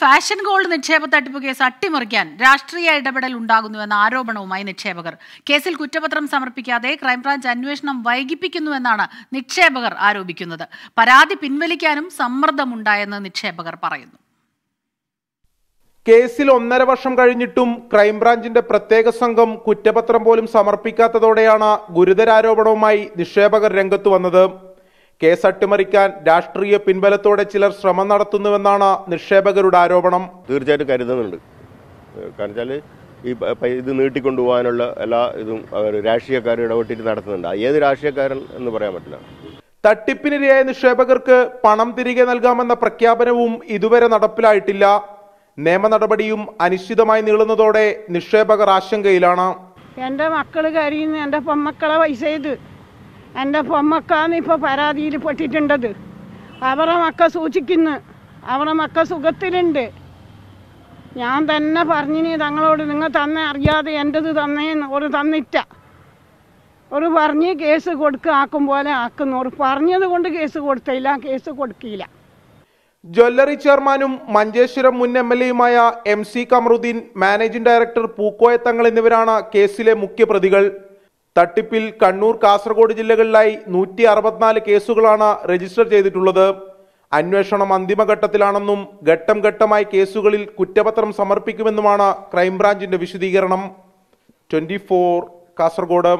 Fashion gold നിക്ഷേപ തട്ടിപ്പ് case അട്ടിമറിക്കാൻ രാഷ്ട്രീയ ഇടപെടൽ ഉണ്ടാകുന്നുവെന്ന ആരോപണവുമായി നിക്ഷേപകർ. കേസിൽ കുറ്റപത്രം സമർപ്പിക്കാതെ ക്രൈംബ്രാഞ്ച് അന്വേഷണം വൈകിപ്പിക്കുന്നുവെന്നാണ് നിക്ഷേപകർ ആരോപിക്കുന്നത്. പരാതി പിൻവലിക്കാനും സമ്മർദ്ദമുണ്ടായെന്ന് നിക്ഷേപകർ പറയുന്നു. കേസിൽ ഒന്നര വർഷം കഴിഞ്ഞിട്ടും ക്രൈംബ്രാഞ്ചിന്റെ പ്രത്യേക സംഘം കുറ്റപത്രം പോലും സമർപ്പിക്കാത്തതോടെയാണ് ഗുരുതരാരോപണവുമായി നിക്ഷേപകർ രംഗത്ത് വന്നത്. കേസ് അട്ടിമറിക്കാൻ രാഷ്ട്രീയ പിൻബലത്തോടെ ചിലർ ശ്രമം നടത്തുന്നുവെന്നാണ് നിക്ഷേപകരുടെ ആരോപണം. തീർച്ചയായിട്ടും കരുതുന്നുണ്ട്. കാരണം വെച്ചാൽ ഈ ഇത് നീട്ടിക്കൊണ്ടുപോകാനുള്ള എല്ലാ ഇതും അവർ രാഷ്ട്രീയക്കാർ ഇടപെട്ടിട്ട് നടത്തുന്നുണ്ട്. ഏത് രാഷ്ട്രീയക്കാരൻ എന്ന് പറയാൻ പറ്റില്ല. തട്ടിപ്പിനിരയായ നിക്ഷേപകർക്ക് പണം തിരികെ നൽകാമെന്ന പ്രഖ്യാപനവും ഇതുവരെ നടപ്പിലായിട്ടില്ല. നിയമ നടപടിയും അനിശ്ചിതമായി നീളുന്നതോടെ നിക്ഷേപകർ ആശങ്കയിലാണ്. എന്റെ മക്കൾ കരയുന്നു എന്റെ പൊമ്മക്കളെ പൈസ ഇത് എന്റെ പൊമ്മക്കാന്ന് ഇപ്പോൾ പരാതിയിൽ പെട്ടിട്ടുണ്ടത്. അവരെ മക്ക സൂക്ഷിക്കുന്നു. അവരെ മക്ക സുഖത്തിലുണ്ട്. ഞാൻ തന്നെ പറഞ്ഞിനി തങ്ങളോട് നിങ്ങൾ തന്നെ അറിയാതെ എന്റെത് തന്നേന്ന്. ഒരു തന്നിട്ട. ഒരു പറഞ്ഞ് കേസ് കൊടുക്കുക ആക്കും പോലെ ആക്കുന്നു. ഒരു പറഞ്ഞത് കൊണ്ട് കേസ് കൊടുത്തില്ല കേസ് കൊടുക്കില്ല ജ്വല്ലറി ചെയർമാനും മഞ്ചേശ്വരം മുൻ M L എയുമായ M C Kamaruddin managing director Pookoyathangal എന്നിവരാണ് കേസിലെ മുഖ്യപ്രതികൾ. തട്ടിപ്പിൽ കണ്ണൂർ കാസർഗോഡ് ജില്ലകളിലായി നൂറ്റി അറുപത്തിനാല് കേസുകളാണ് രജിസ്റ്റർ ചെയ്തിട്ടുള്ളത്. അന്വേഷണം അന്തിമഘട്ടത്തിലാണെന്നും ഘട്ടം ഘട്ടമായി കേസുകളിൽ കുറ്റപത്രം സമർപ്പിക്കുമെന്നുമാണ് ക്രൈംബ്രാഞ്ചിന്റെ വിശദീകരണം. ട്വന്റി കാസർഗോഡ്.